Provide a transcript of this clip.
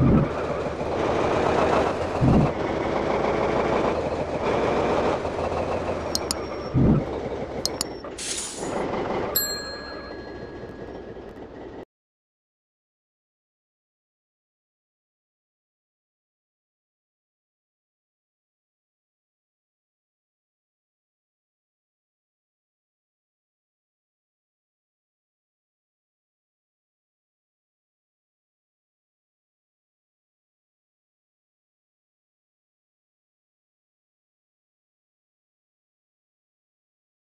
you